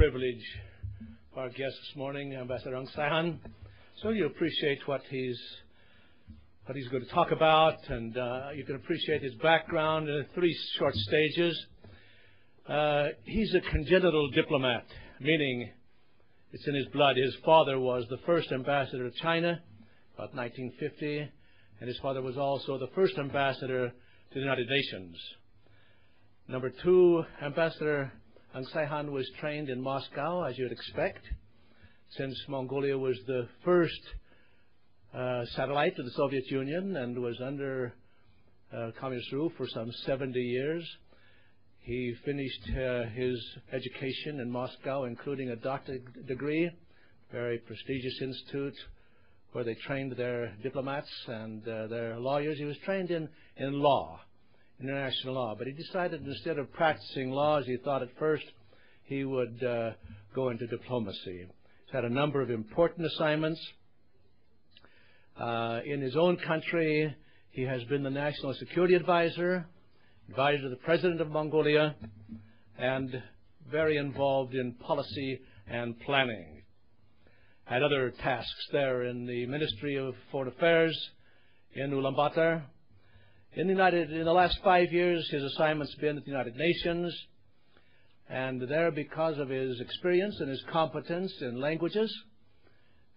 privilege for our guest this morning, Ambassador Enkhsaikhan. So you appreciate what he's what he's going to talk about, and uh, you can appreciate his background in three short stages. Uh, he's a congenital diplomat, meaning it's in his blood. His father was the first ambassador to China, about 1950, and his father was also the first ambassador to the United Nations. Number two, Ambassador Enkhsaikhan was trained in Moscow, as you'd expect, since Mongolia was the first uh, satellite of the Soviet Union and was under uh, communist rule for some 70 years. He finished uh, his education in Moscow, including a doctorate degree, very prestigious institute where they trained their diplomats and uh, their lawyers. He was trained in, in law, international law, but he decided instead of practicing law as he thought at first, he would uh, go into diplomacy. He's had a number of important assignments. Uh, in his own country, he has been the National Security Advisor advisor to the President of Mongolia, and very involved in policy and planning. Had other tasks there in the Ministry of Foreign Affairs in Ulaanbaatar. In the, United, in the last five years, his assignment's been at the United Nations, and there, because of his experience and his competence in languages,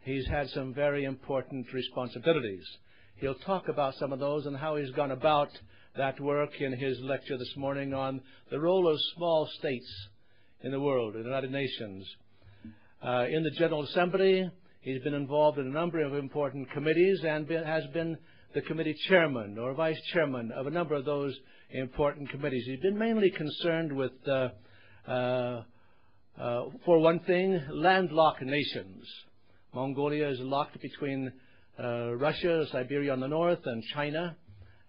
he's had some very important responsibilities. He'll talk about some of those and how he's gone about that work in his lecture this morning on the role of small states in the world, in the United Nations. Uh, in the General Assembly, he's been involved in a number of important committees and been, has been the committee chairman or vice chairman of a number of those important committees. He's been mainly concerned with, uh, uh, uh for one thing, landlocked nations. Mongolia is locked between uh, Russia, Siberia on the north, and China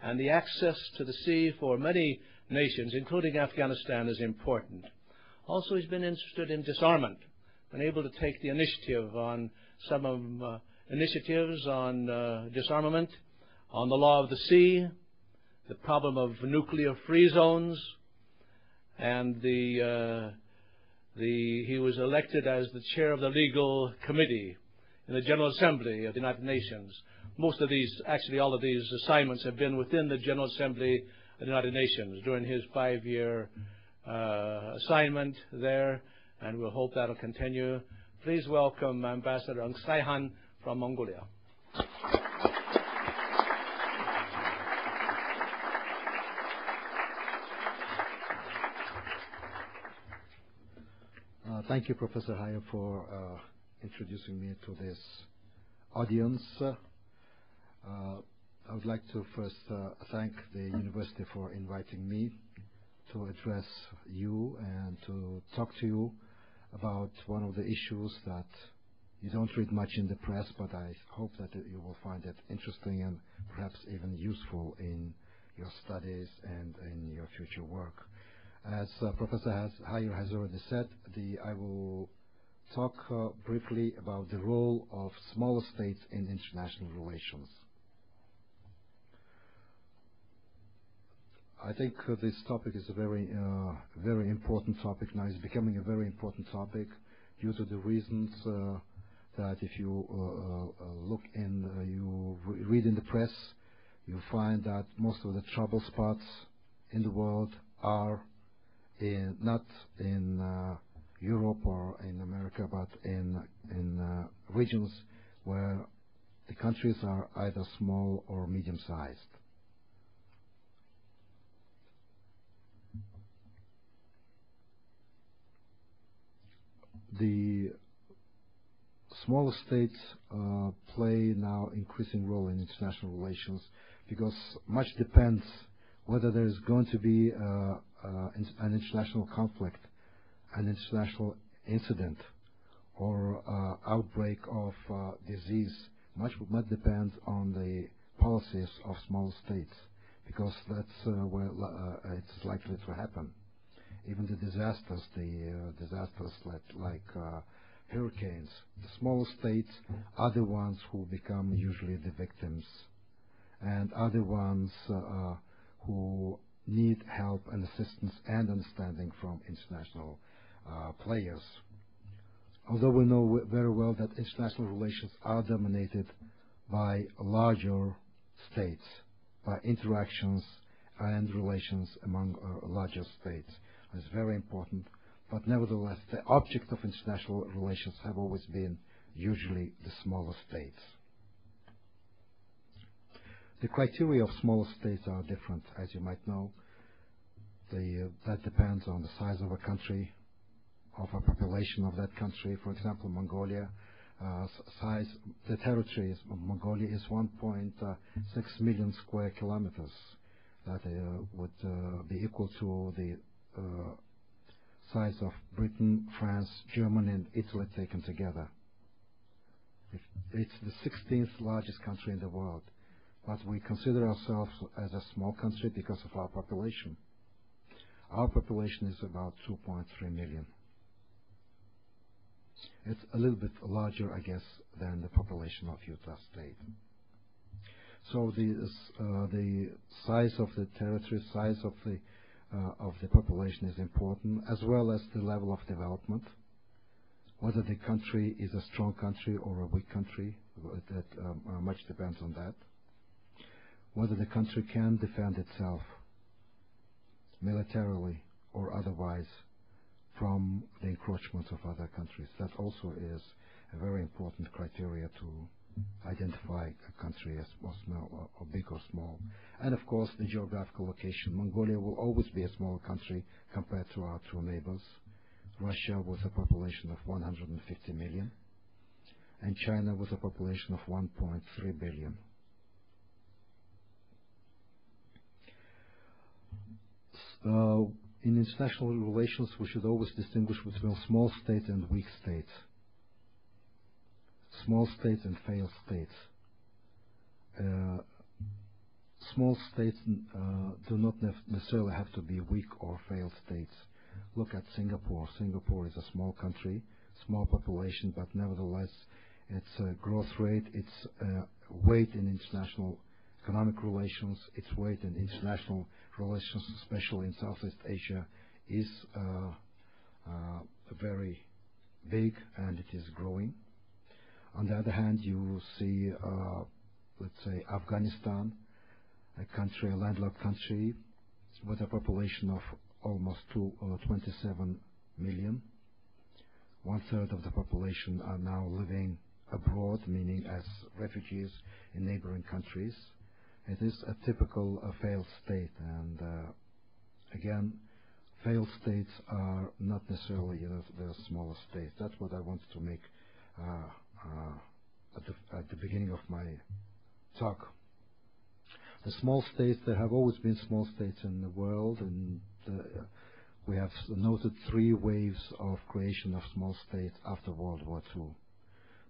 and the access to the sea for many nations, including Afghanistan, is important. Also, he's been interested in disarmament, been able to take the initiative on some of uh, initiatives on uh, disarmament, on the law of the sea, the problem of nuclear-free zones, and the, uh, the he was elected as the chair of the legal committee in the General Assembly of the United Nations most of these, actually all of these assignments have been within the General Assembly of the United Nations during his five-year uh, assignment there, and we'll hope that'll continue. Please welcome Ambassador Aung San from Mongolia. Uh, thank you, Professor Hyer, for uh, introducing me to this audience. Uh, I would like to first uh, thank the university for inviting me to address you and to talk to you about one of the issues that you don't read much in the press, but I hope that you will find it interesting and perhaps even useful in your studies and in your future work. As uh, Professor Hyer has already said, I will talk briefly about the role of smaller states in international relations. I think uh, this topic is a very, uh, very important topic now. It's becoming a very important topic due to the reasons uh, that if you look in, you read in the press, you find that most of the trouble spots in the world are not in Europe or in America, but in in regions where the countries are either small or medium-sized. the smaller states uh, play now increasing role in international relations because much depends whether there is going to be uh, uh, an international conflict, an international incident, or uh, outbreak of uh, disease. Much much depends on the policies of small states because that's uh, where it's likely to happen even the disasters, the uh, disasters like, like uh, hurricanes, the smaller states are the ones who become usually the victims and are the ones uh, who need help and assistance and understanding from international uh, players. although we know very well that international relations are dominated by larger states, by interactions and relations among uh, larger states. It's very important. But nevertheless, the object of international relations have always been usually the smaller states. The criteria of smaller states are different, as you might know. Uh, that depends on the size of a country, of a population of that country. For example, Mongolia, uh, size, the territory of Mongolia is 1.6 million square kilometers. That uh, would uh, be equal to the uh, size of Britain, France, Germany, and Italy taken together. It's the 16th largest country in the world, but we consider ourselves as a small country because of our population. Our population is about 2.3 million. It's a little bit larger, I guess, than the population of Utah State. So the uh, the size of the territory, size of the uh, of the population is important, as well as the level of development. Whether the country is a strong country or a weak country, that um, uh, much depends on that. Whether the country can defend itself militarily or otherwise from the encroachments of other countries. That also is a very important criteria to identify a country as small or big or small. And of course, the geographical location. Mongolia will always be a small country compared to our two neighbors. Russia with a population of 150 million, and China with a population of 1.3 billion. Uh, in international relations, we should always distinguish between small states and weak states small states and failed states. Uh, small states uh, do not necessarily have to be weak or failed states. Look at Singapore. Singapore is a small country, small population, but nevertheless, its uh, growth rate, its uh, weight in international economic relations, its weight in international relations, especially in Southeast Asia, is uh, uh, very big and it is growing. On the other hand, you see, uh, let's say, Afghanistan, a country, a landlocked country with a population of almost two, uh, 27 million. One third of the population are now living abroad, meaning as refugees in neighboring countries. It is a typical uh, failed state, and uh, again, failed states are not necessarily the smaller states. That's what I wanted to make uh, at, the, beginning of my talk. The small states, there have always been small states in the world, and we have noted three waves of creation of small states after World War II.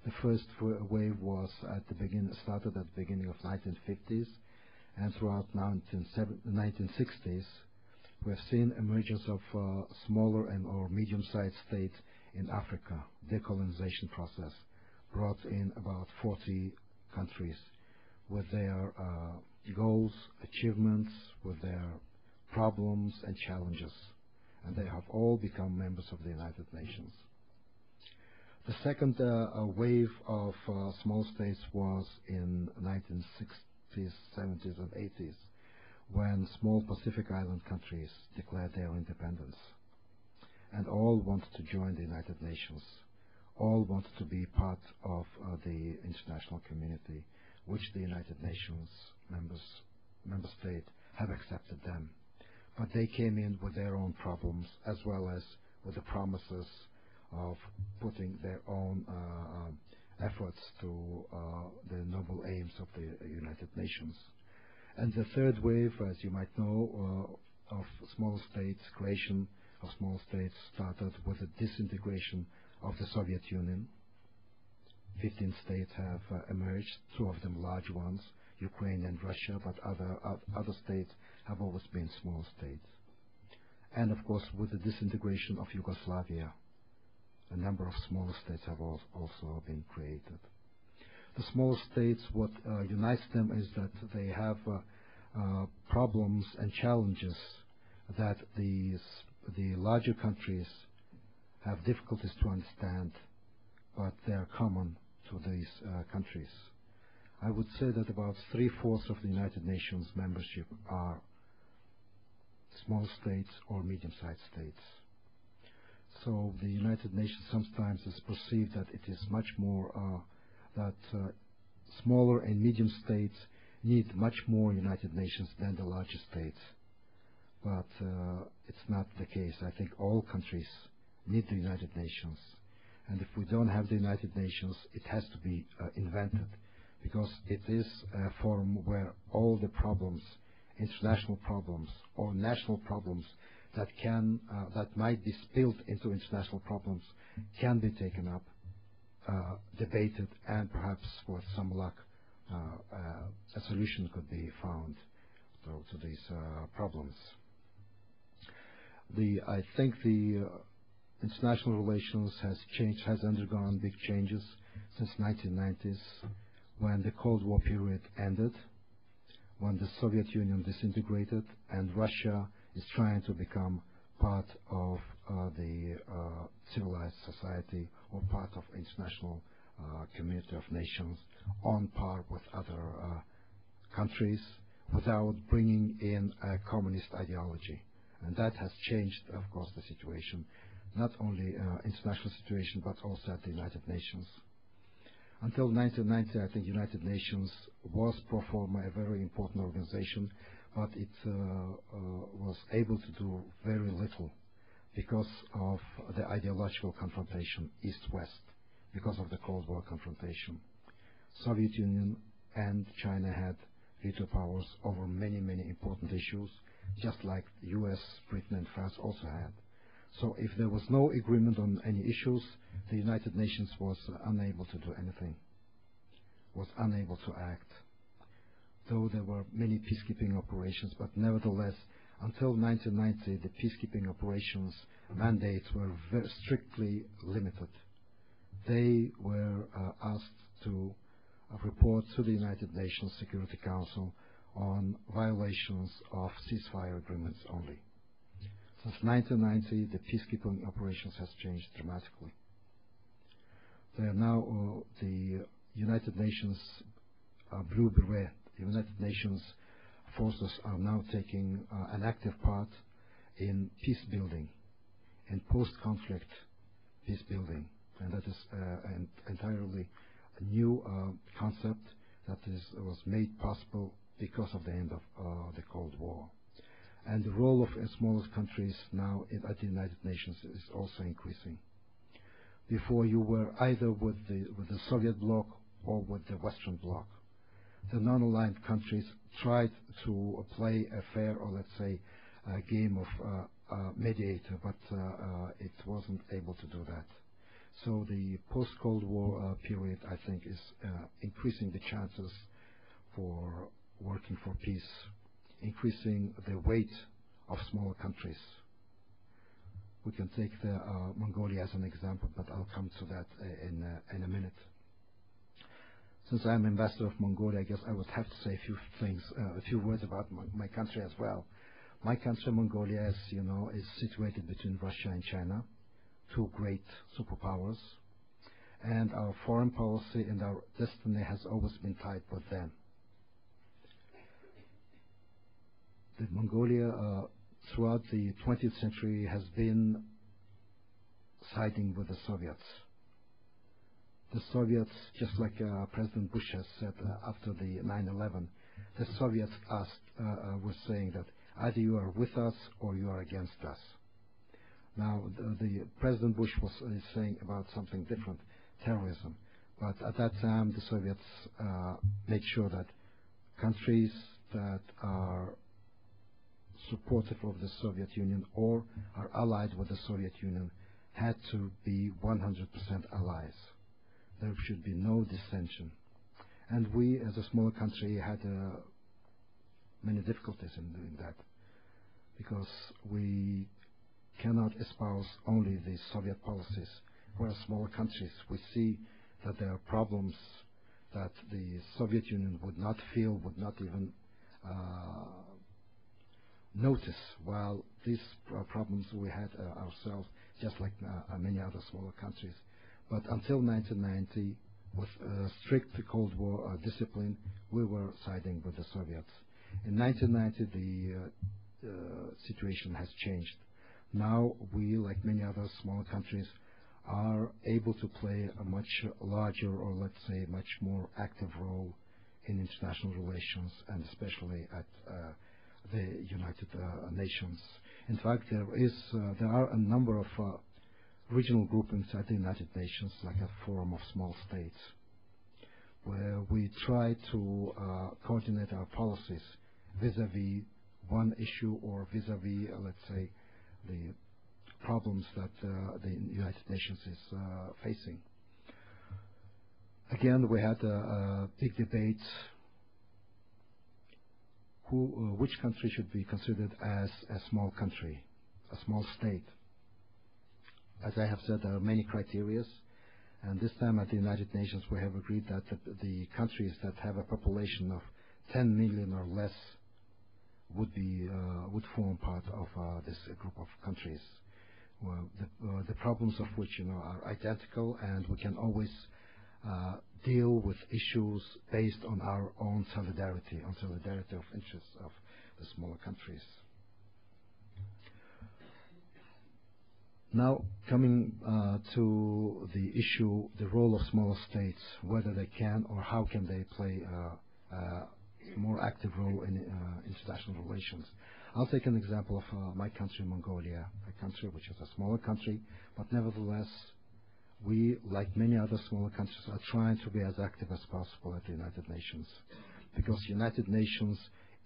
The first wave was at the begin, started at the beginning of 1950s, and throughout the 1960s, we have seen emergence of uh, smaller and or medium-sized states in Africa, The decolonization process brought in about 40 countries with their uh, goals, achievements, with their problems and challenges, and they have all become members of the United Nations. The second uh, wave of uh, small states was in 1960s, 70s, and 80s, when small Pacific Island countries declared their independence, and all wanted to join the United Nations all wanted to be part of uh, the international community, which the United Nations members, member state have accepted them. But they came in with their own problems as well as with the promises of putting their own uh, um, efforts to uh, the noble aims of the United Nations. And the third wave, as you might know, uh, of small states, creation of small states started with the disintegration of the Soviet Union. 15 states have uh, emerged, two of them large ones, Ukraine and Russia, but other, other states have always been small states. And of course, with the disintegration of Yugoslavia, a number of smaller states have also been created. The smaller states, what uh, unites them is that they have uh, uh, problems and challenges that the, the larger countries have difficulties to understand but they are common to these countries. I would say that about three-fourths of the United Nations membership are small states or medium-sized states. So the United Nations sometimes is perceived that it is much more uh, that uh, smaller and medium states need much more United Nations than the larger states. But uh, it's not the case. I think all countries need the United Nations. And if we don't have the United Nations, it has to be uh, invented because it is a forum where all the problems, international problems or national problems that can uh, that might be spilled into international problems can be taken up, uh, debated, and perhaps with some luck, uh, a solution could be found to, these problems. The I think the international relations has changed, has undergone big changes since 1990s when the Cold War period ended, when the Soviet Union disintegrated and Russia is trying to become part of uh, the uh, civilized society or part of international uh, community of nations on par with other countries without bringing in a communist ideology. And that has changed, of course, the situation, not only international situation, but also at the United Nations. Until 1990, I think United Nations was pro forma a very important organization, but it uh, uh, was able to do very little because of the ideological confrontation, East-West, because of the Cold War confrontation. Soviet Union and China had veto powers over many, many important issues, just like the U.S., Britain, and France also had. So if there was no agreement on any issues, the United Nations was unable to do anything, was unable to act. Though there were many peacekeeping operations, but nevertheless, until 1990, the peacekeeping operations mandates were very strictly limited. They were uh, asked to uh, report to the United Nations Security Council on violations of ceasefire agreements only. Since 1990, the peacekeeping operations has changed dramatically. They are now uh, the United Nations uh, Blue Beret, the United Nations forces are now taking uh, an active part in peace building, in post-conflict peace building, and that is uh, an entirely new uh, concept that was made possible because of the end of the Cold War and the role of smallest countries now at the United Nations is also increasing. Before you were either with the, with the Soviet bloc or with the Western bloc. The non-aligned countries tried to play a fair or let's say a game of uh, uh, mediator, but uh, uh it wasn't able to do that. So the post-Cold War uh, period, I think, is uh, increasing the chances for working for peace increasing the weight of smaller countries. We can take uh, Mongolia as an example, but I'll come to that uh, uh, in a minute. Since I'm ambassador of Mongolia, I guess I would have to say a few things, uh, a few words about my, my country as well. My country, Mongolia, as you know, is situated between Russia and China, two great superpowers, and our foreign policy and our destiny has always been tied with them. that Mongolia uh, throughout the 20th century has been siding with the Soviets. The Soviets, just like uh, President Bush has said uh, after the 9/11, the Soviets asked, uh, uh, were saying that either you are with us or you are against us. Now, the, the President Bush was uh, saying about something different, terrorism. But at that time, the Soviets made sure that countries that are supportive of the Soviet Union or are allied with the Soviet Union had to be 100% allies. There should be no dissension. And we, as a small country, had uh, many difficulties in doing that because we cannot espouse only the Soviet policies. We're smaller countries. We see that there are problems that the Soviet Union would not feel, would not even uh, notice while these problems we had uh, ourselves, just like uh, many other smaller countries. But until 1990, with uh, strict Cold War uh, discipline, we were siding with the Soviets. In 1990, the uh, uh, situation has changed. Now we, like many other smaller countries, are able to play a much larger or let's say much more active role in international relations and especially at uh, the United uh, Nations. In fact, there is uh, there are a number of uh, regional groupings at the United Nations, like a forum of small states, where we try to uh, coordinate our policies vis-à-vis one issue or vis-à-vis, uh, let's say, the problems that uh, the United Nations is uh, facing. Again, we had a, a big debate who, uh, which country should be considered as a small country, a small state. As I have said, there are many criteria, and this time at the United Nations we have agreed that the, countries that have a population of 10 million or less would be uh, would form part of uh, this group of countries. Uh, the problems of which you know are identical, and we can always deal with issues based on our own solidarity, on solidarity of interests of the smaller countries. Now, coming uh, to the issue, the role of smaller states, whether they can or how can they play uh, a more active role in uh, international relations. I'll take an example of uh, my country, Mongolia, a country which is a smaller country, but nevertheless we, like many other smaller countries, are trying to be as active as possible at the United Nations. Because United Nations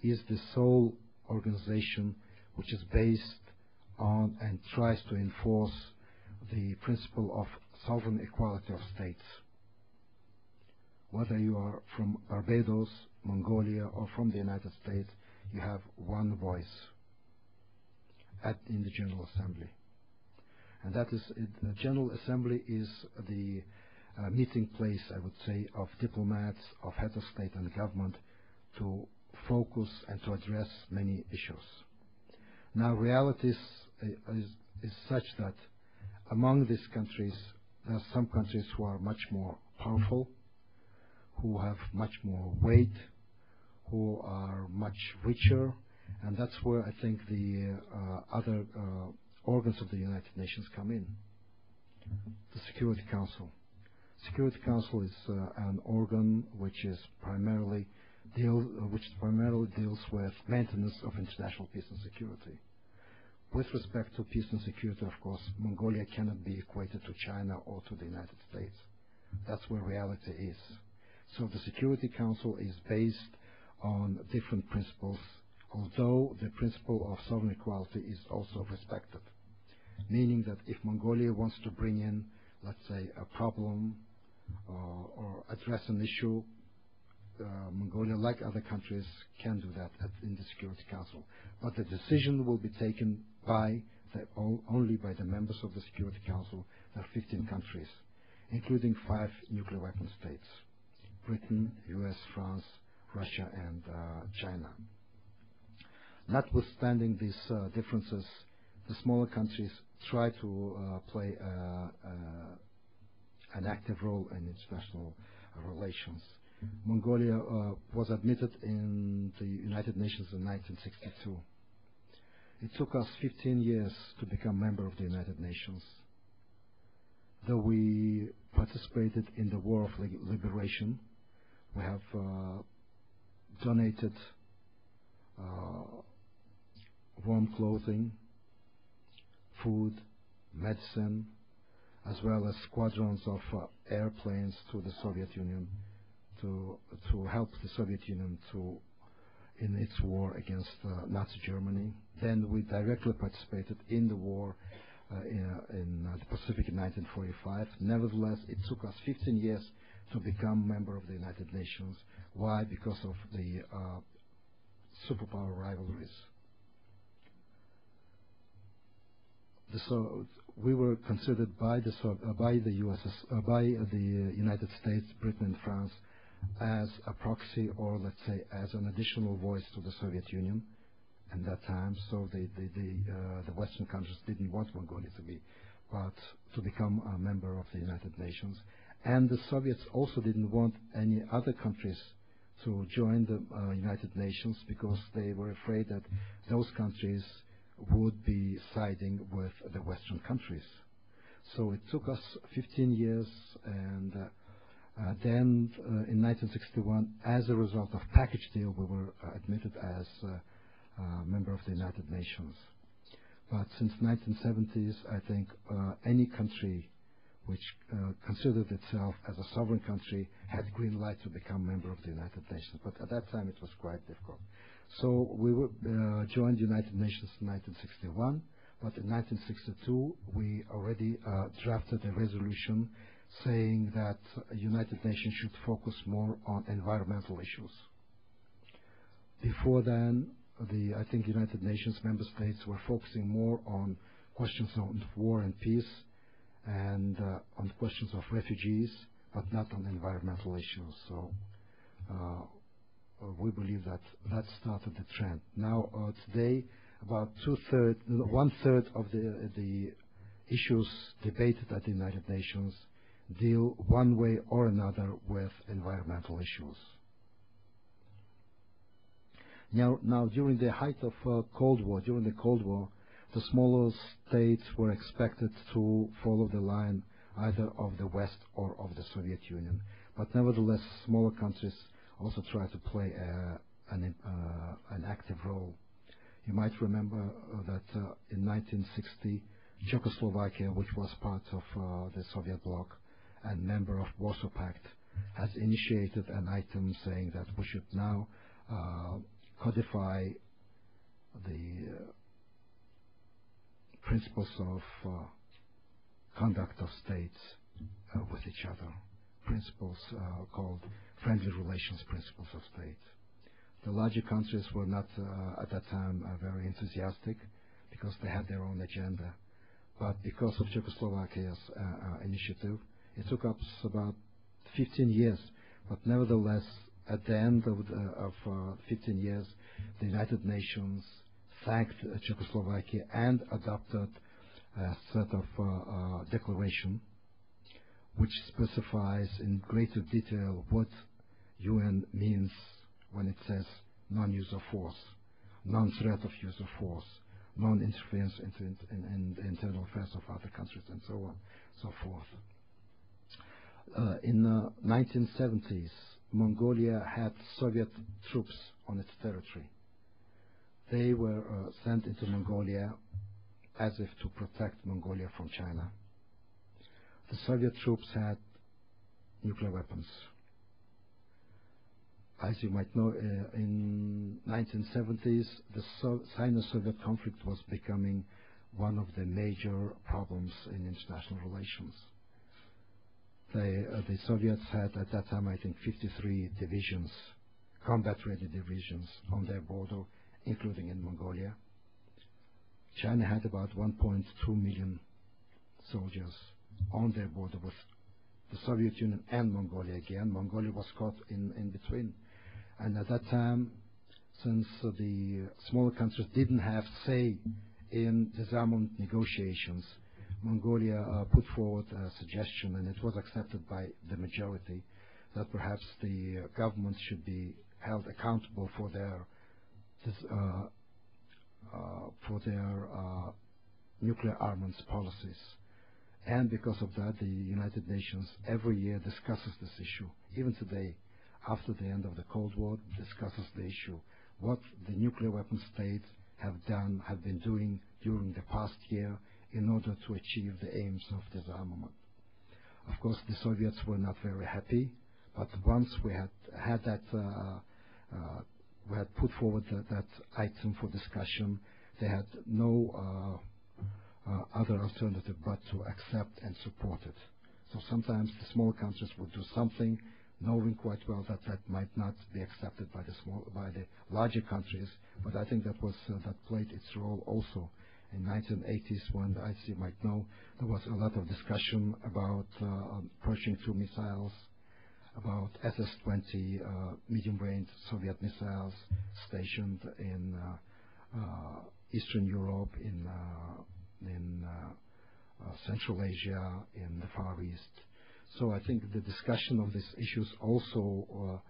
is the sole organization which is based on and tries to enforce the principle of sovereign equality of states. Whether you are from Barbados, Mongolia, or from the United States, you have one voice at, in the General Assembly and that is the General Assembly is the uh, meeting place, I would say, of diplomats, of heads of state and government to focus and to address many issues. Now, reality is, is, is such that among these countries, there are some countries who are much more powerful, who have much more weight, who are much richer, and that's where I think the uh, other uh, organs of the United Nations come in. The Security Council. Security Council is uh, an organ which is primarily deal, uh, which primarily deals with maintenance of international peace and security. With respect to peace and security, of course, Mongolia cannot be equated to China or to the United States. That's where reality is. So the Security Council is based on different principles, although the principle of sovereign equality is also respected meaning that if Mongolia wants to bring in, let's say, a problem uh, or address an issue, Mongolia, like other countries, can do that at, in the Security Council. But the decision will be taken by the, only by the members of the Security Council. Are 15 countries, including five nuclear weapon states: Britain, U.S., France, Russia, and uh, China. Notwithstanding these uh, differences, the smaller countries try to uh, play uh, uh, an active role in international relations. Mongolia was admitted in the United Nations in 1962. It took us 15 years to become a member of the United Nations. Though we participated in the War of Liberation, we have uh, donated uh, warm clothing, food, medicine, as well as squadrons of uh, airplanes to the Soviet Union to to help the Soviet Union to in its war against uh, Nazi Germany. Then we directly participated in the war uh, in, uh, in uh, the Pacific in 1945. Nevertheless, it took us 15 years to become member of the United Nations. Why? Because of the uh, superpower rivalries. so we were considered by the uh, by the U.S. Uh, by the United States, Britain, and France as a proxy, or let's say as an additional voice to the Soviet Union at that time. So the the the, uh, the Western countries didn't want Mongolia to be but to become a member of the United Nations. And the Soviets also didn't want any other countries to join the uh, United Nations because they were afraid that those countries would be siding with the Western countries. So it took us 15 years, and uh, then uh, in 1961, as a result of package deal, we were uh, admitted as a uh, member of the United Nations. But since 1970s, I think uh, any country which uh, considered itself as a sovereign country had green light to become member of the United Nations. But at that time, it was quite difficult. So we uh, joined the United Nations in 1961, but in 1962 we already uh, drafted a resolution saying that United Nations should focus more on environmental issues. Before then, the I think United Nations member states were focusing more on questions of war and peace and uh, on questions of refugees, but not on environmental issues. So uh, we believe that that started the trend. Now uh, today, about one-third of the the issues debated at the United Nations deal one way or another with environmental issues. Now, now during the height of uh, Cold War, during the Cold War, the smaller states were expected to follow the line either of the West or of the Soviet Union. But nevertheless, smaller countries also tried to play uh, an, uh, an active role. You might remember that in 1960, Czechoslovakia, which was part of the Soviet bloc and member of Warsaw Pact, has initiated an item saying that we should now uh, codify the uh, principles of uh, conduct of states uh, with each other, principles uh, called friendly relations principles of state. The larger countries were not uh, at that time very enthusiastic because they had their own agenda. But because of Czechoslovakia's initiative, it took us about 15 years. But nevertheless, at the end of, uh, 15 years, the United Nations thanked uh, Czechoslovakia and adopted a set of uh, declaration which specifies in greater detail what UN means when it says non-use of force, non-threat of use of force, non-interference in internal affairs of other countries, and so on, so forth. Uh, in the 1970s, Mongolia had Soviet troops on its territory. They were uh, sent into Mongolia as if to protect Mongolia from China. The Soviet troops had nuclear weapons. As you might know, uh, in 1970s, the so Sino-Soviet conflict was becoming one of the major problems in international relations. Uh, the Soviets had at that time, I think, 53 divisions, combat-ready divisions on their border, including in Mongolia. China had about 1.2 million soldiers on their border with the Soviet Union and Mongolia again. Mongolia was caught in, between. And at that time, since uh, the smaller countries didn't have say in the disarmament negotiations, Mongolia uh, put forward a suggestion, and it was accepted by the majority, that perhaps the uh, government should be held accountable for their uh, for their nuclear armaments policies. And because of that, the United Nations every year discusses this issue. Even today, after the end of the Cold War, discusses the issue. What the nuclear weapon states have done, have been doing during the past year in order to achieve the aims of disarmament. Of course, the Soviets were not very happy, but once we had had that, uh, uh, we had put forward that, that, item for discussion, they had no uh, uh, other alternative but to accept and support it. So sometimes the small countries would do something, knowing quite well that that might not be accepted by the small, by the larger countries. But I think that was uh, that played its role also in 1980s when, as you might know, there was a lot of discussion about uh, um, Pershing 2 missiles, about SS-20 uh, medium-range Soviet missiles stationed in uh, uh Eastern Europe, in uh, in Central Asia, in the Far East. So I think the discussion of these issues also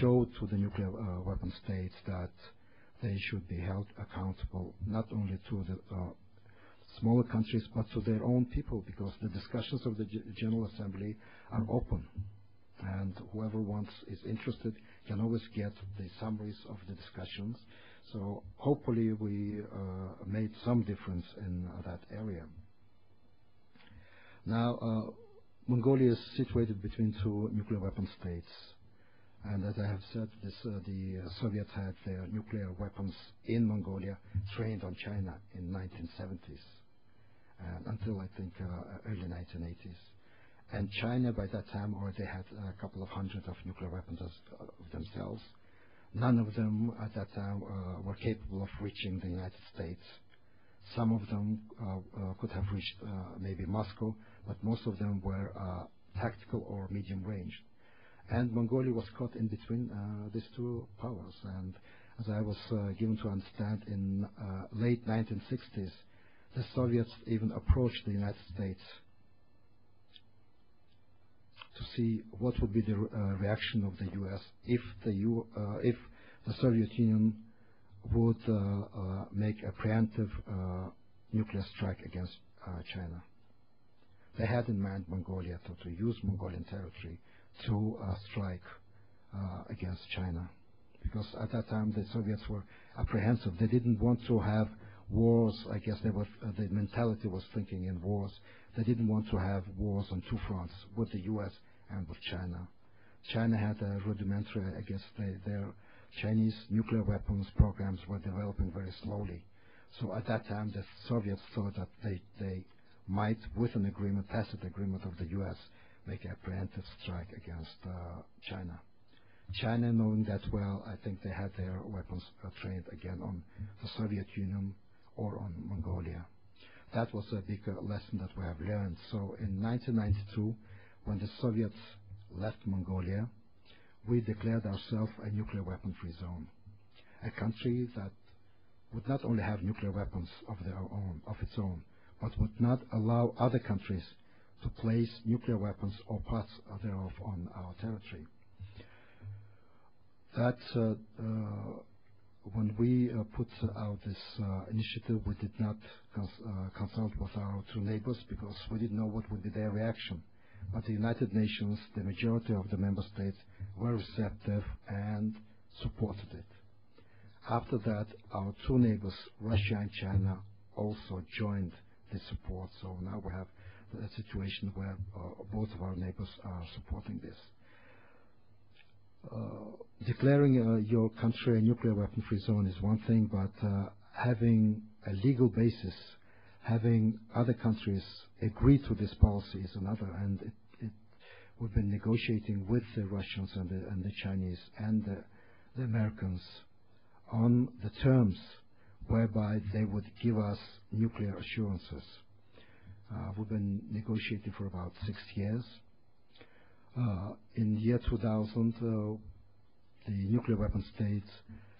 showed to the nuclear weapon states that they should be held accountable not only to the smaller countries but to their own people because the discussions of the General Assembly are open and whoever wants is interested can always get the summaries of the discussions. So hopefully we uh, made some difference in uh, that area. Now, uh, Mongolia is situated between two nuclear weapon states. And as I have said, this, uh, the uh, Soviets had their nuclear weapons in Mongolia trained on China in 1970s until I think uh, early 1980s. And China by that time already had a couple of hundred of nuclear weapons themselves. None of them at that time were capable of reaching the United States. Some of them could have reached maybe Moscow, but most of them were tactical or medium range. And Mongolia was caught in between these two powers. And as I was given to understand, in late 1960s, the Soviets even approached the United States to see what would be the uh, reaction of the U.S. if the U, uh, if the Soviet Union would uh, make a preemptive nuclear strike against China. They had in mind Mongolia to, to use Mongolian territory to strike against China because at that time the Soviets were apprehensive. They didn't want to have wars. I guess they were, uh, the mentality was thinking in wars. They didn't want to have wars on two fronts, with the U.S. and with China. China had a rudimentary, I guess they, their Chinese nuclear weapons programs were developing very slowly. So at that time, the Soviets thought that they, they might, with an agreement, tacit agreement of the U.S., make a preemptive strike against uh, China. China, knowing that well, I think they had their weapons uh, trained again on the Soviet Union or on Mongolia. That was a big uh, lesson that we have learned. So in 1992, when the Soviets left Mongolia, we declared ourselves a nuclear weapon-free zone, a country that would not only have nuclear weapons of their own, of its own, but would not allow other countries to place nuclear weapons or parts thereof on our territory. That uh, uh, when we uh, put out this initiative, we did not cons consult with our two neighbors because we didn't know what would be their reaction. But the United Nations, the majority of the member states, were receptive and supported it. After that, our two neighbors, Russia and China, also joined the support. So now we have a situation where uh, both of our neighbors are supporting this. Uh, declaring uh, your country a nuclear weapon-free zone is one thing, but having a legal basis, having other countries agree to this policy is another. And we've been negotiating with the Russians and the, Chinese and the Americans on the terms whereby they would give us nuclear assurances. Uh, we've been negotiating for about six years. Uh, in the year 2000, uh, the nuclear weapon states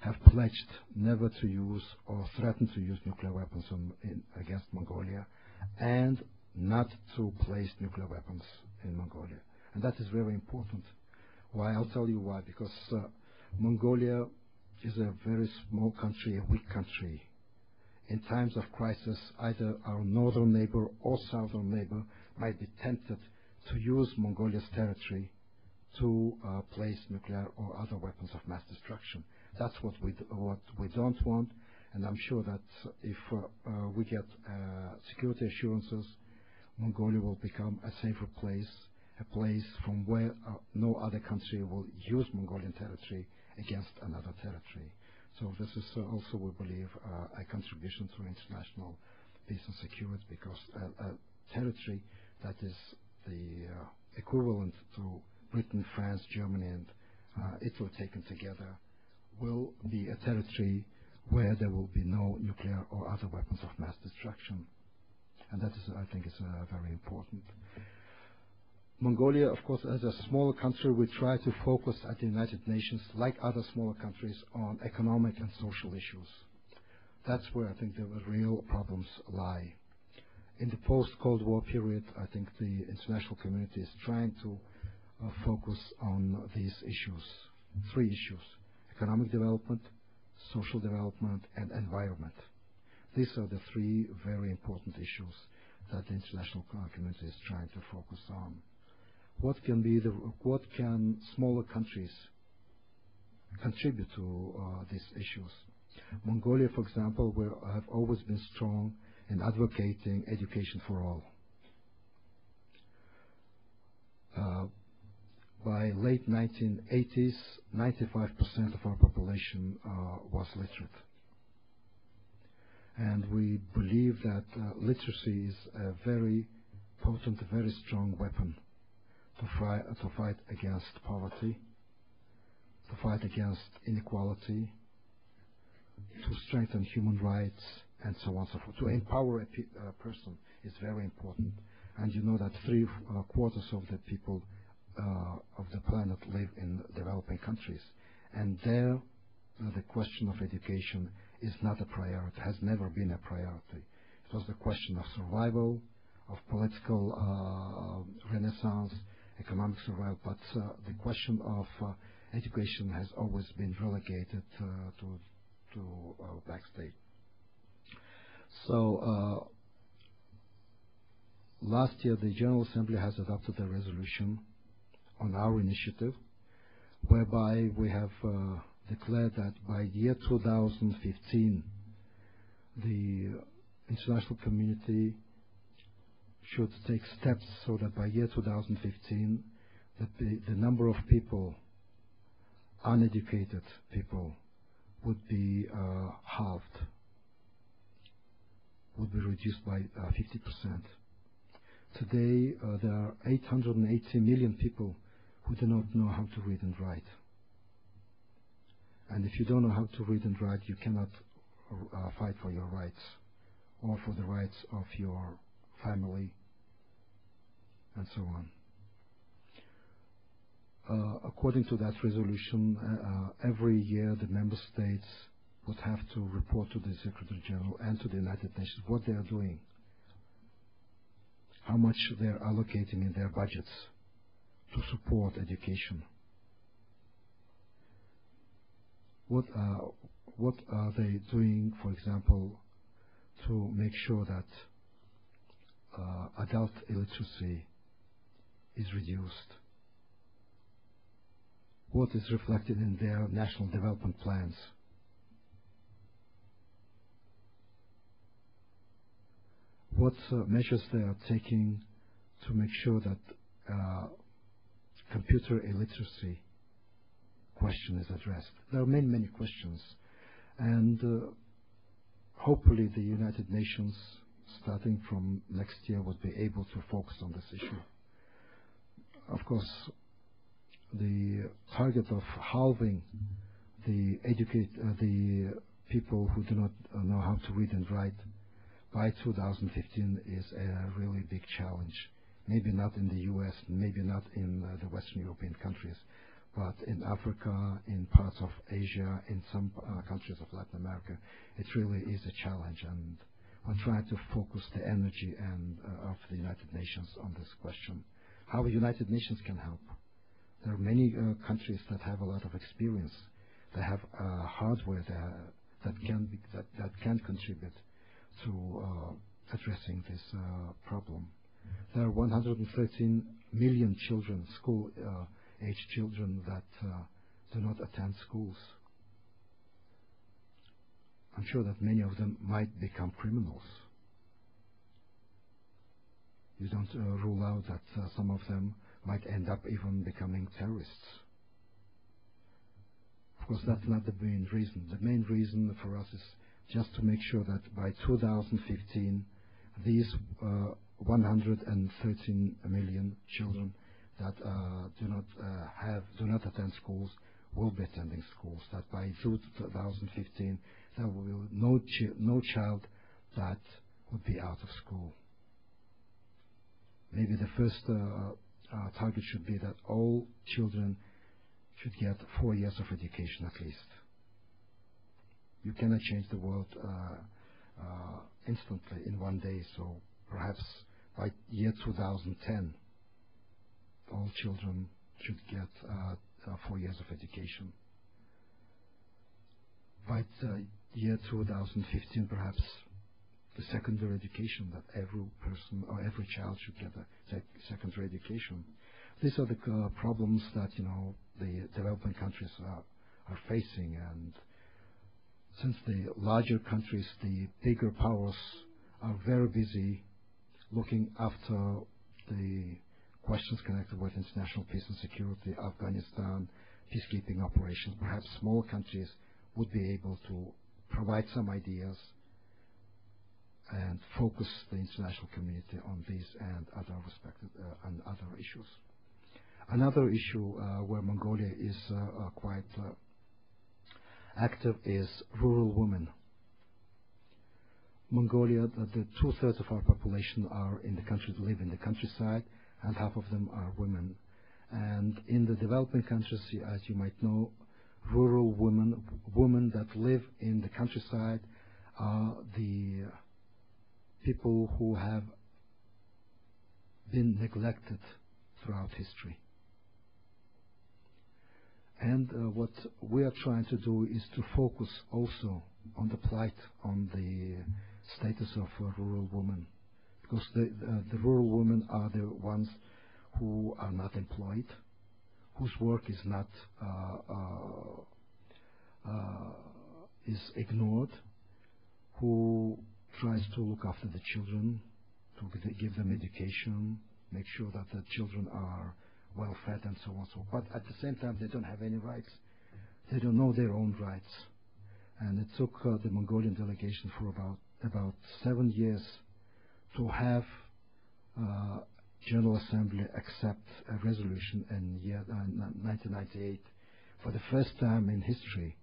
have pledged never to use or threaten to use nuclear weapons against Mongolia and not to place nuclear weapons in Mongolia. And that is very important. Why? I'll tell you why. Because Mongolia is a very small country, a weak country. In times of crisis, either our northern neighbor or southern neighbor might be tempted to use Mongolia's territory to uh, place nuclear or other weapons of mass destruction. That's what we, what we don't want, and I'm sure that if uh, uh, we get uh, security assurances, Mongolia will become a safer place, a place from where uh, no other country will use Mongolian territory against another territory. So this is uh, also, we believe, a contribution to international peace and security because a territory that is the uh, equivalent to Britain, France, Germany, and uh, Italy taken together will be a territory where there will be no nuclear or other weapons of mass destruction. And that is, I think, is uh, very important. Mongolia, of course, as a smaller country, we try to focus at the United Nations, like other smaller countries, on economic and social issues. That's where I think the real problems lie in the post-Cold War period, I think the international community is trying to uh, focus on these issues, three issues, economic development, social development, and environment. These are the three very important issues that the international community is trying to focus on. What can be the what can smaller countries contribute to uh, these issues? Mongolia, for example, will have always been strong in advocating education for all. Uh, by late 1980s, 95% of our population uh, was literate. And we believe that uh, literacy is a very potent, very strong weapon to, fight, to fight against poverty, to fight against inequality, to strengthen human rights, and so on and so forth. To empower a pe- person is very important. And you know that three uh, quarters of the people uh, of the planet live in developing countries. And there, the question of education is not a priority, has never been a priority. It was the question of survival, of political uh, economic survival, but uh, the question of uh, education has always been relegated uh, to, backstage. So last year the General Assembly has adopted a resolution on our initiative, whereby we have declared that by year 2015, the international community should take steps so that by year 2015, the, the number of people, uneducated people, would be uh, halved, would be reduced by uh, 50%. Today, uh, there are 880 million people who do not know how to read and write. And if you don't know how to read and write, you cannot uh, fight for your rights or for the rights of your family and so on. Uh, according to that resolution, uh, uh, every year the member states would have to report to the Secretary General and to the United Nations what they are doing, how much they are allocating in their budgets to support education? What are, what are they doing, for example, to make sure that uh, adult illiteracy is reduced? What is reflected in their national development plans? What uh, measures they are taking to make sure that uh, computer illiteracy question is addressed. There are many, many questions. And uh, hopefully the United Nations, starting from next year, would be able to focus on this issue. Of course, the target of halving the educate uh, the people who do not know how to read and write by 2015 is a really big challenge maybe not in the U.S., maybe not in uh, the Western European countries, but in Africa, in parts of Asia, in some uh, countries of Latin America, it really is a challenge. And we're trying to focus the energy and of the United Nations on this question. How the United Nations can help. There are many uh, countries that have a lot of experience. They have uh, hardware that, that can be, that, that can contribute to uh, addressing this problem. There are 113 million children, school-age uh, children, that uh, do not attend schools. I'm sure that many of them might become criminals. You don't uh, rule out that uh, some of them might end up even becoming terrorists. Of course, that's not the main reason. The main reason for us is just to make sure that by 2015, these uh, 113 million children that uh, do not uh, have do not attend schools will be attending schools. That by 2015 there will be no no child that would be out of school. Maybe the first uh, uh, target should be that all children should get four years of education at least. You cannot change the world uh, instantly in one day, so perhaps by year 2010, all children should get four years of education. By year 2015, perhaps the secondary education that every person or every child should get a sec secondary education. These are the uh, problems that you know the developing countries are, are facing, and since the larger countries, the bigger powers, are very busy looking after the questions connected with international peace and security, Afghanistan, peacekeeping operations. Perhaps small countries would be able to provide some ideas and focus the international community on these and other respected uh, and other issues. Another issue uh, where Mongolia is uh, quite active is rural women. Mongolia, the two-thirds of our population are in the country, live in the countryside, and half of them are women. And In the developing countries, as you might know, rural women women that live in the countryside are the people who have been neglected throughout history. And uh, what we are trying to do is to focus also on the plight, on the status of uh, rural women, because the, uh, the rural women are the ones who are not employed, whose work is not uh, uh, uh, is ignored, who tries to look after the children, to give them education, make sure that the children are well fed and so on. So, but at the same time, they don't have any rights. They don't know their own rights. And it took uh, the Mongolian delegation for about about seven years to have uh, General Assembly accept a resolution in year uh, 1998 for the first time in history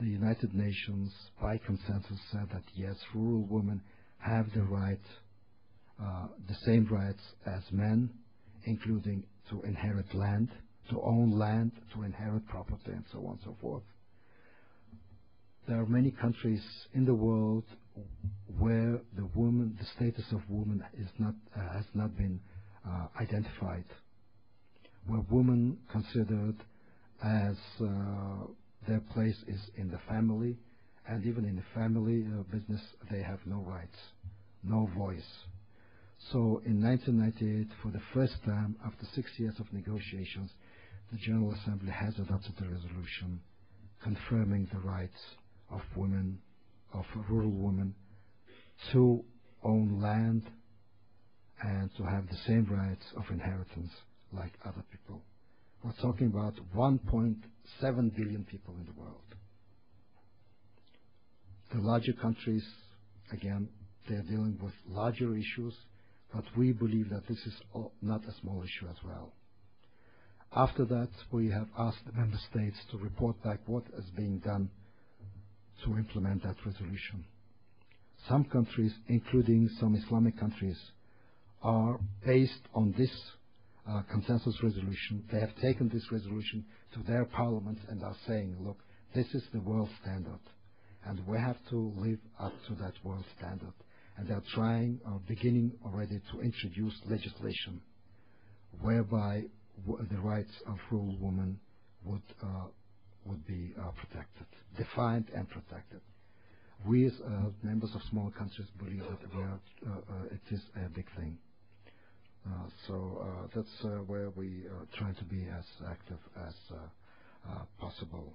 the United Nations, by consensus, said that yes, rural women have the right, uh, the same rights as men, including to inherit land, to own land, to inherit property, and so on and so forth. There are many countries in the world where the woman, the status of woman is not, uh, has not been uh, identified, where women considered as uh, their place is in the family, and even in the family uh, business, they have no rights, no voice. So in 1998, for the first time after six years of negotiations, the General Assembly has adopted a resolution confirming the rights of women, of rural women, to own land and to have the same rights of inheritance like other people. Talking about 1.7 billion people in the world. The larger countries, again, they're dealing with larger issues, but we believe that this is not a small issue as well. After that, we have asked the member states to report back what is being done to implement that resolution. Some countries, including some Islamic countries, are based on this consensus resolution. They have taken this resolution to their parliaments and are saying, look, this is the world standard, and we have to live up to that world standard. And they're trying, or beginning already, to introduce legislation whereby the rights of rural women would uh, would be uh, protected, defined and protected. We as uh, members of small countries believe that are, uh, uh, it is a big thing. Uh, so uh, that's uh, where we uh, trying to be as active as uh, uh, possible.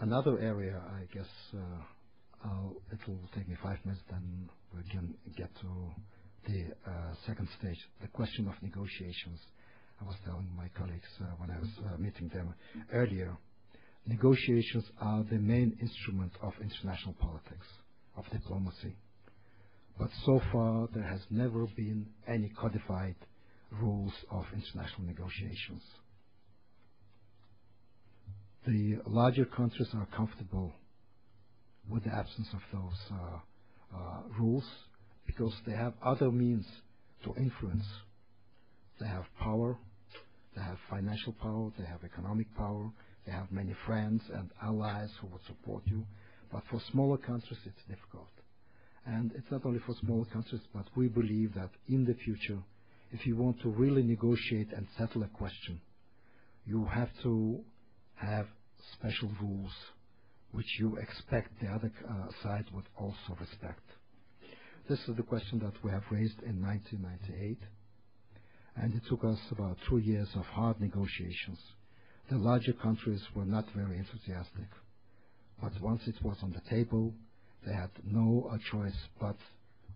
Another area, I guess, it will take me five minutes, then we can get to the second stage, the question of negotiations. I was telling my colleagues when I was meeting them earlier, negotiations are the main instrument of international politics, of diplomacy. But so far, there has never been any codified rules of international negotiations. The larger countries are comfortable with the absence of those uh, uh, rules because they have other means to influence. They have power, they have financial power, they have economic power, they have many friends and allies who would support you. But for smaller countries, it's difficult it's not only for smaller countries, but we believe that in the future, if you want to really negotiate and settle a question, you have to have special rules which you expect the other uh, side would also respect. This is the question that we have raised in 1998, and it took us about two years of hard negotiations. The larger countries were not very enthusiastic, but once it was on the table, they had no choice but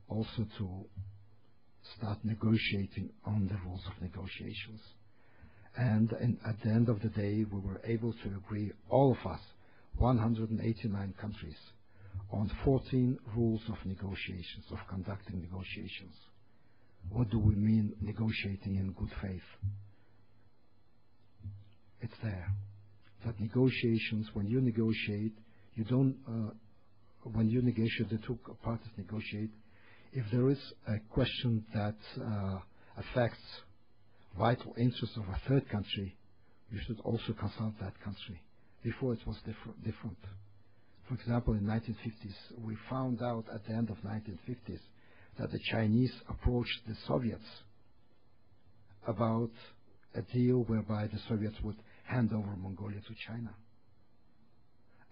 also to start negotiating on the rules of negotiations. And at the end of the day, we were able to agree, all of us, 189 countries, on 14 rules of negotiations, of conducting negotiations. What do we mean negotiating in good faith? It's there. That negotiations, when you negotiate, you don't, uh, when you negotiate, the two parties negotiate, if there is a question that uh, affects vital interests of a third country, you should also consult that country. Before it was different. For example, in 1950s, we found out at the end of 1950s that the Chinese approached the Soviets about a deal whereby the Soviets would hand over Mongolia to China.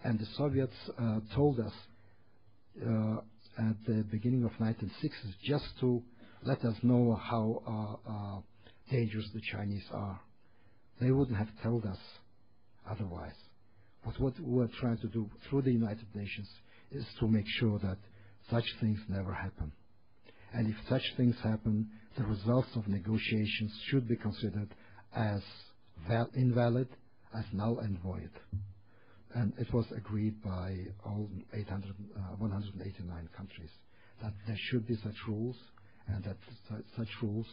And the Soviets uh, told us at the beginning of 1960s just to let us know how uh, uh, dangerous the Chinese are. They wouldn't have told us otherwise. But what we're trying to do through the United Nations is to make sure that such things never happen. And if such things happen, the results of negotiations should be considered as invalid, as null and void. And it was agreed by all 800, uh, 189 countries that there should be such rules and that such rules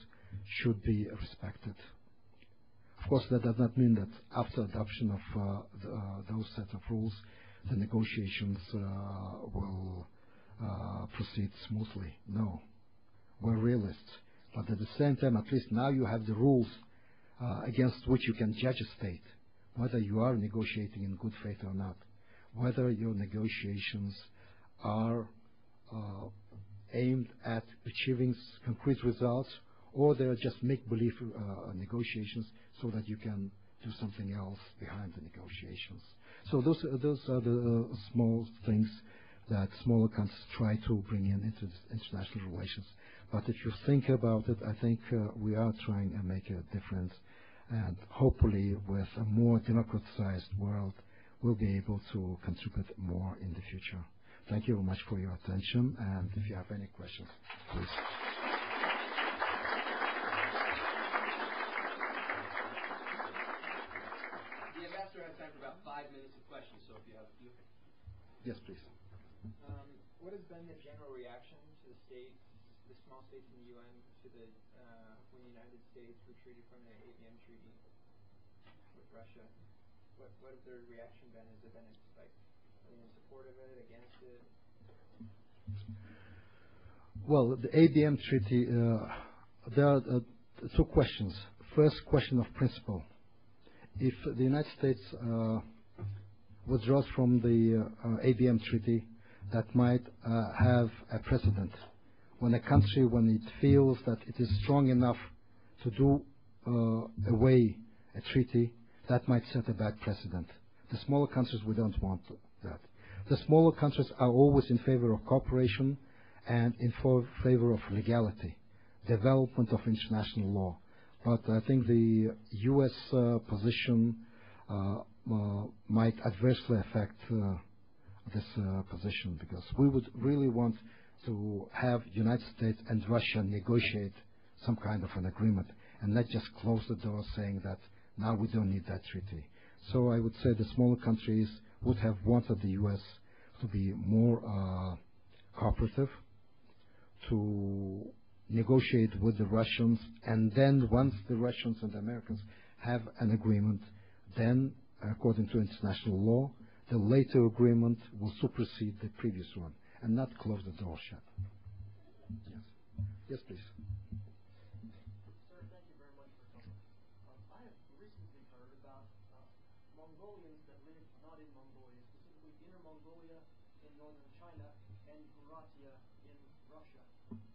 should be respected. Of course, that does not mean that after adoption of uh, uh, those set of rules, the negotiations will proceed smoothly. No. We're realists. But at the same time, at least now you have the rules against which you can judge a state, whether you are negotiating in good faith or not, whether your negotiations are uh, aimed at achieving concrete results or they're just make-believe uh, negotiations so that you can do something else behind the negotiations. So those uh, those are the small things that smaller countries try to bring in into international relations. But if you think about it, I think we are trying to make a difference, and hopefully, with a more democratized world, we'll be able to contribute more in the future. Thank you very much for your attention, and if you have any questions, please. the ambassador has time for about five minutes of questions. Yes, please. Um, what has been the general reaction to the states, the small states in the UN, to the uh, when the United States retreated from the ABM treaty with Russia? What what have their reaction been? Has it been like in support of it, against it? Well, the ABM treaty. Uh, there are uh, two questions. First question of principle. If the United States uh, withdraws from the uh, ABM treaty that might uh, have a precedent. When a country, when it feels that it is strong enough to do uh, away a treaty, that might set a bad precedent. The smaller countries, we don't want that. The smaller countries are always in favor of cooperation and in favor of legality, development of international law. But I think the U.S. Uh, position uh, uh, might adversely affect uh, this uh, position because we would really want to have United States and Russia negotiate some kind of an agreement and not just close the door saying that now we don't need that treaty. So I would say the smaller countries would have wanted the U.S. to be more uh, cooperative, to negotiate with the Russians, and then once the Russians and the Americans have an agreement, then according to international law, the later agreement will supersede the previous one and not close the door shut. Yes. Yes, please. Sir, thank you very much for coming. Um, I have recently heard about uh, Mongolians that live not in Mongolia, specifically Inner Mongolia in northern China, and in Russia.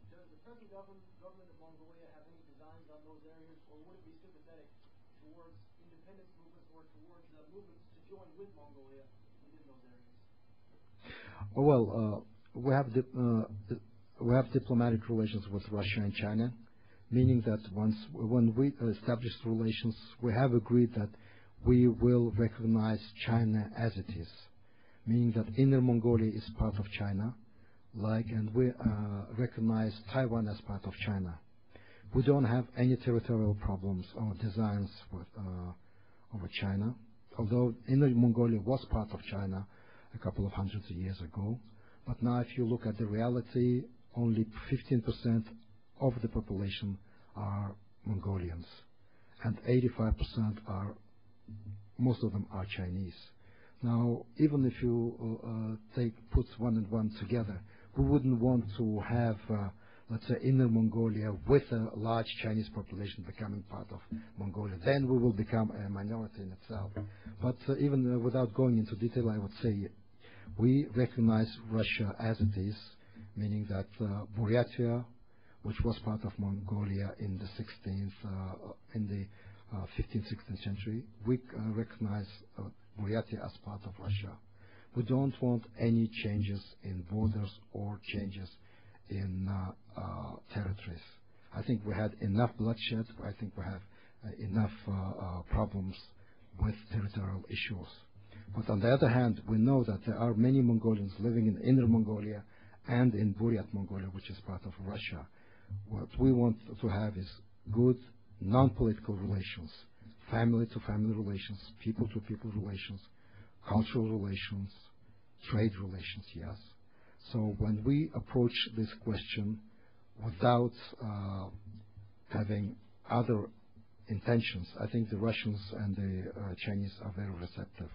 Does the present government, of Mongolia have any designs on those areas, or would it be sympathetic towards independence movements or towards uh, movements to join with Mongolia within those areas? Well, uh, we have uh, we have diplomatic relations with Russia and China, meaning that once when we established relations, we have agreed that we will recognize China as it is, meaning that Inner Mongolia is part of China, like, and we uh, recognize Taiwan as part of China. We don't have any territorial problems or designs with uh, over China, although Inner Mongolia was part of China a couple of hundreds of years ago. But now, if you look at the reality, only 15% of the population are Mongolians, and 85% are, most of them are Chinese. Now, even if you uh, take put one and one together, we wouldn't want to have, uh, let's say, Inner Mongolia with a large Chinese population becoming part of Mongolia. Then we will become a minority in itself. But uh, even uh, without going into detail, I would say we recognize Russia as it is, meaning that uh, Buryatia, which was part of Mongolia in the 16th, uh, in the uh, 15th, 16th century, we uh, recognize uh, Buryatia as part of Russia. We don't want any changes in borders or changes in uh, uh, territories. I think we had enough bloodshed. I think we have uh, enough uh, uh, problems with territorial issues. But on the other hand, we know that there are many Mongolians living in Inner Mongolia and in Buryat Mongolia, which is part of Russia. What we want to have is good non-political relations, family-to-family relations, people-to-people relations, cultural relations, trade relations, yes. So when we approach this question without uh, having other intentions, I think the Russians and the uh, Chinese are very receptive.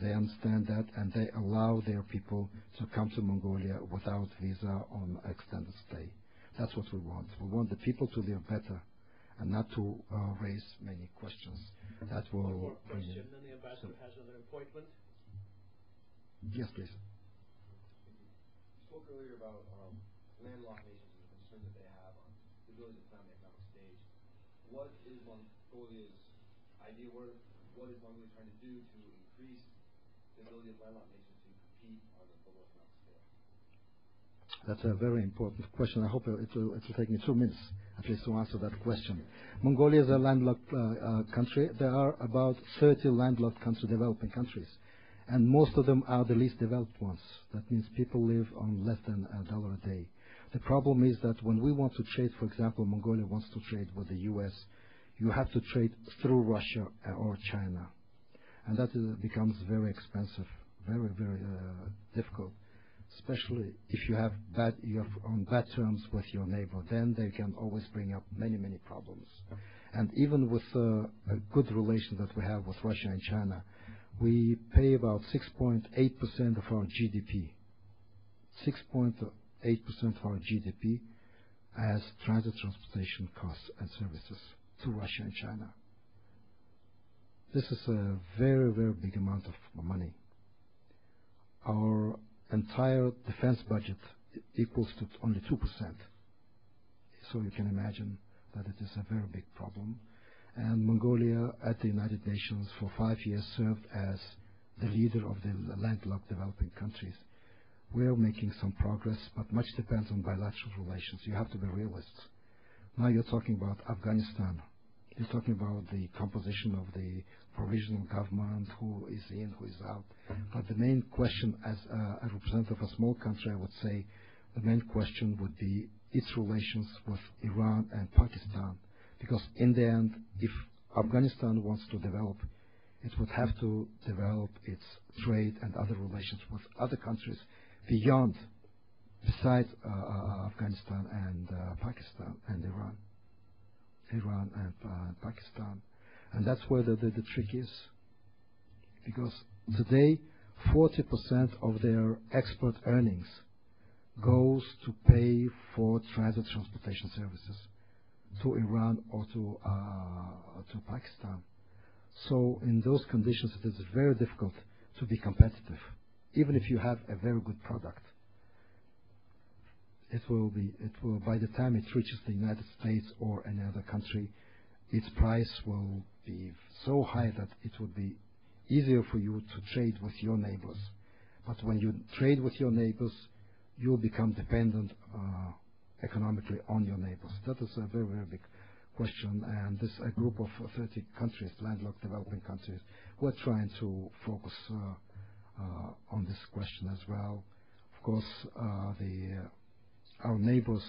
They understand that, and they allow their people to come to Mongolia without visa on extended stay. That's what we want. We want the people to live better and not to uh, raise many questions. That One will more question, in- then the ambassador has another appointment. Yes, please. You spoke earlier about um, landlocked nations and the concerns that they have on the ability to plan the economic stage. What is Mongolia's idea? What, what is Mongolia trying to do to increase of to compete on the global economic scale? That's a very important question. I hope it will, it will take me two minutes at least to answer that question. Mongolia is a landlocked uh, uh, country. There are about 30 landlocked country, developing countries, and most of them are the least developed ones. That means people live on less than a dollar a day. The problem is that when we want to trade, for example, Mongolia wants to trade with the U.S., you have to trade through Russia uh, or China, and that becomes very expensive, very, very uh, difficult especially if you have bad, you're on bad terms with your neighbor, then they can always bring up many, many problems. And even with uh, a good relation that we have with Russia and China, we pay about 6.8% of our GDP, 6.8% of our GDP as transit transportation costs and services to Russia and China. This is a very, very big amount of money. Our entire defense budget equals to only 2%. So you can imagine that it is a very big problem. And Mongolia at the United Nations for five years served as the leader of the landlocked developing countries. We are making some progress, but much depends on bilateral relations. You have to be realists. Now you're talking about Afghanistan. You're talking about the composition of the provisional government, who is in, who is out. But the main question, as uh, a representative of a small country, I would say the main question would be its relations with Iran and Pakistan. Because in the end, if Afghanistan wants to develop, it would have to develop its trade and other relations with other countries beyond, besides uh, uh, Afghanistan and uh, Pakistan and Iran. Iran and uh, Pakistan. And that's where the, the, the trick is. Because today, 40% of their export earnings goes to pay for transit transportation services to Iran or to, uh, to Pakistan. So in those conditions, it is very difficult to be competitive, even if you have a very good product. It will be it will by the time it reaches the United States or any other country, its price will be so high that it would be easier for you to trade with your neighbors. But when you trade with your neighbors, you'll become dependent uh, economically on your neighbors. That is a very, very big question, and this a group of 30 countries, landlocked developing countries, we're trying to focus uh, uh, on this question as well. Of course, uh, the our neighbors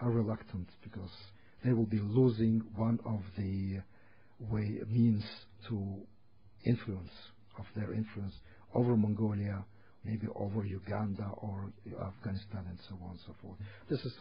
are reluctant because they will be losing one of the way means to influence of their influence over Mongolia, maybe over Uganda or Afghanistan and so on and so forth. This is